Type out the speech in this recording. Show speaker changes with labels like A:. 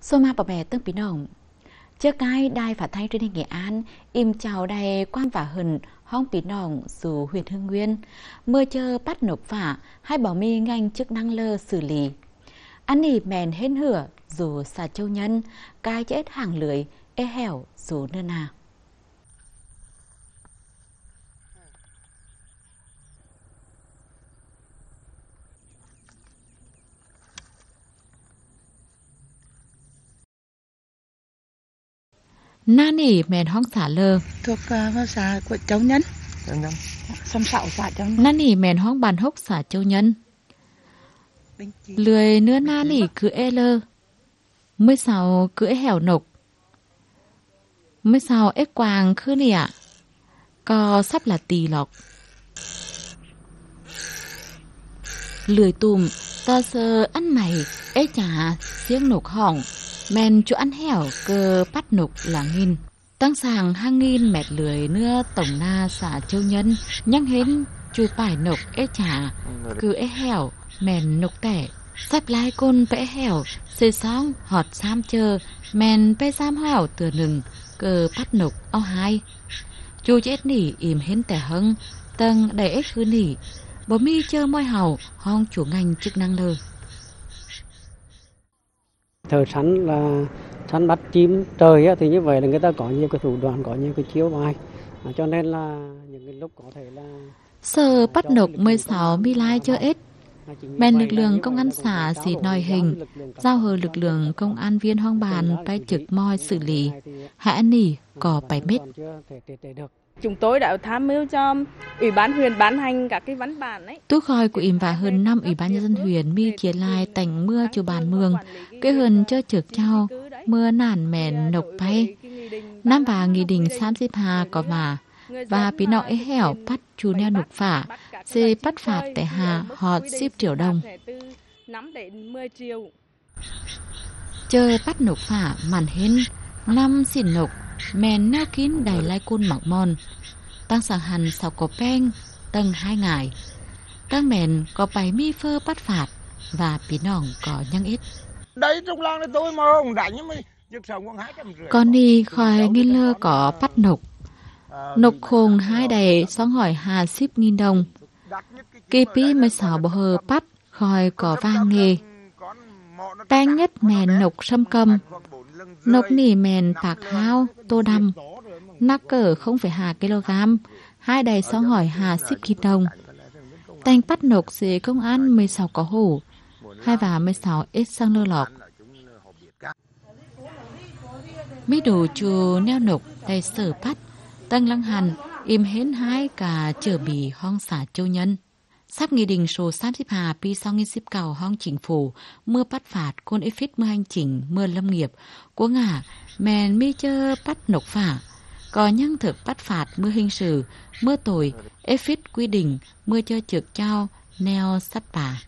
A: Xô ma bà bè tương bí nồng. Trước cái đài phát thanh truyền hình Nghệ An, im chào đầy quan và hừng, hong bí nồng dù huyện Hương Nguyên. Mưa chơ bắt nộp phả, hai bảo mi ngành chức năng lơ xử lý. Ăn nỉ mèn hên hửa dù xà châu nhân, cai chết hàng lưới, ê e hẻo dù nơi nào. Na nỉ mèn hong xả lơ.
B: Thuộc uh, xã của Châu Nhân. Xăm sạo xã Châu Nhân.
A: Na nỉ mèn hong bàn hốc xả Châu Nhân. Lười nưa na nỉ cứ ê lơ. Mới sao cứ ê hẻo nục. Mới sao ê quàng khứ nỉ ạ. Có sắp là tì lọc. Lười tùm, ta sơ ăn mày, ê chả, siếng nục hỏng. Men chỗ ăn hẻo cơ bắt nục là nghìn. Tăng sàng hang nghìn mẹt lười nưa tổng na xả châu nhân, nhăng hến chui phải nục ế trà, cứ ế hẻo, men nục tẻ. Sắp lái côn vẽ hẻo, xê sóng họt sam chơ, men vẽ sam hẻo tựa nừng, cơ bắt nục ao hai. Chú chết nỉ im hến tẻ hưng tầng đầy ế khứ nỉ, bố mi chơ môi hầu, hong chủ ngành chức năng lơ.
C: Thợ săn là săn bắt chim trời thì như vậy là người ta có nhiều cái thủ đoạn, có nhiều cái chiếu bài. Cho nên là những cái lúc có thể là...
A: Sơ bắt nục 16 mi lai cho ít. Men lực lượng công an xã xịt nòi hình, giao hờ lực lượng công an viên hoang bàn bay trực moi xử lý, hạ nỉ có 7 mét.
D: Chúng tôi đã tham mưu cho Ủy ban huyện ban hành các cái văn bản ấy.
A: Tú khoi của im và hơn năm Ủy ban nhân dân huyện mi chia lai tành mưa cho bàn mương, cái hơn cho trực trao mưa nản mèn nộc bay. Năm bà nghị định 32 có mà và bí nọ ấy hẻo bắt chú neo nục phả, xê bắt phạt tại hà họ ship triệu đồng.
D: 5 đến 10 triệu.
A: Chơi bắt nục phả màn hên, năm xỉn nục men kín đầy lai cun mọc mòn. Tăng sàng hẳn sau cổ peng tầng hai ngày tăng mèn có bảy mi phơ bắt phạt và bí nòng có nhăng ít.
E: Đây trong làng này tôi mà không đánh mới
A: con đi khỏi nghiên lơ có bắt nục. Nục khùng hai đầy xong hỏi hà ship nghìn đồng kỳ pi mới sáu bộ hờ bắt khỏi có vang nghề tang nhất mèn nục sâm cầm Nộp nỉ mèn tạc hao tô đầm nắc cỡ 0,2 kg. Hai đầy xong hỏi hà ship kịp đồng. Tành bắt nộp xế công an 16 có hủ. Hai và 16 ít sang lơ lọc. Mấy đủ chù neo nục tay sở bắt. Tăng lăng hành, im hến hai cả trở bì hong xả châu nhân sắp nghị định số 32 pi sau nghiên xếp cầu hong chính phủ, mưa bắt phạt côn ép phít mưa hành chỉnh mưa lâm nghiệp. Của ngả mèn mi chơ bắt nộp phả có nhân thực bắt phạt mưa hình sự, mưa tội ép phít quy định mưa cho trực trao, neo sắt bà